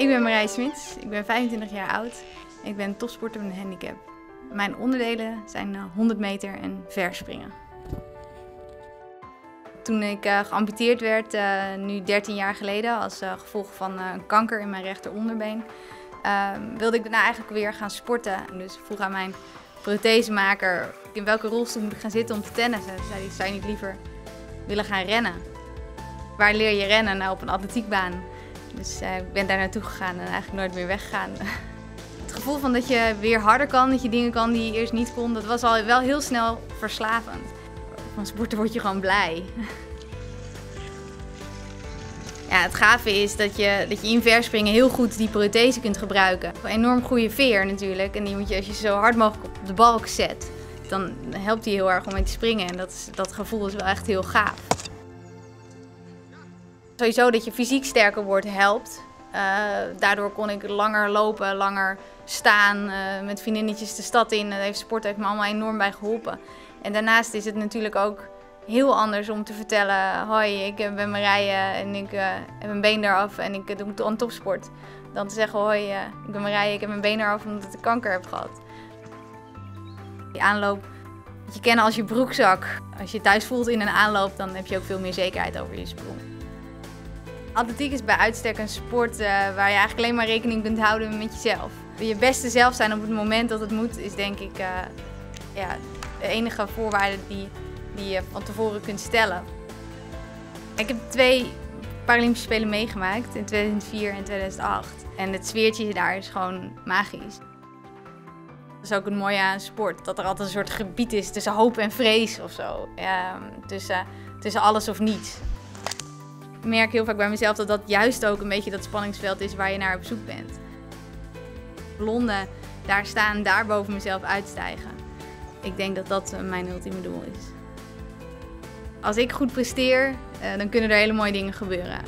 Ik ben Marij Smits, ik ben 25 jaar oud. Ik ben topsporter met een handicap. Mijn onderdelen zijn 100 eh, meter en verspringen. Toen ik uh, geamputeerd werd, uh, nu 13 jaar geleden, als gevolg van een kanker in mijn rechteronderbeen, ehm, wilde ik daarna eigenlijk weer gaan sporten. Dus vroeg aan mijn prothesemaker in welke rolstoel moet ik gaan zitten om te tennissen. Toen zei hij, zou je niet liever willen gaan rennen? Waar leer je rennen? Nou, op een atletiekbaan. Dus uh, ik ben daar naartoe gegaan en eigenlijk nooit meer weggegaan. Het gevoel van dat je weer harder kan, dat je dingen kan die je eerst niet kon, dat was al wel heel snel verslavend. Van sporten word je gewoon blij. Ja, het gave is dat je, dat je in verspringen heel goed die prothese kunt gebruiken. Een enorm goede veer natuurlijk. En die moet je, als je zo hard mogelijk op de balk zet, dan helpt die heel erg om mee te springen. En dat, dat gevoel is wel echt heel gaaf. Sowieso dat je fysiek sterker wordt helpt. Uh, daardoor kon ik langer lopen, langer staan, uh, met vriendinnetjes de stad in. Dat heeft sport heeft me allemaal enorm bij geholpen. En daarnaast is het natuurlijk ook heel anders om te vertellen: Hoi, ik ben Marije en ik heb een been eraf en ik doe aan topsport. Dan te zeggen: Hoi, ik ben Marije, ik heb mijn been eraf omdat ik kanker heb gehad. Die aanloop je kennen als je broekzak. Als je thuis voelt in een aanloop, dan heb je ook veel meer zekerheid over je sprong. Atletiek is bij uitstek een sport uh, waar je eigenlijk alleen maar rekening kunt houden met jezelf. Je beste zelf zijn op het moment dat het moet, is denk ik uh, ja, de enige voorwaarde die, die je van tevoren kunt stellen. Ik heb twee Paralympische Spelen meegemaakt in 2004 en 2008. En het sfeertje daar is gewoon magisch. Dat is ook het mooie aan sport, dat er altijd een soort gebied is tussen hoop en vrees of zo. Ja, tussen, tussen alles of niets. Merk heel vaak bij mezelf dat dat juist ook een beetje dat spanningsveld is waar je naar op zoek bent. Londen, daar staan, daar boven mezelf uitstijgen. Ik denk dat dat mijn ultieme doel is. Als ik goed presteer, dan kunnen er hele mooie dingen gebeuren.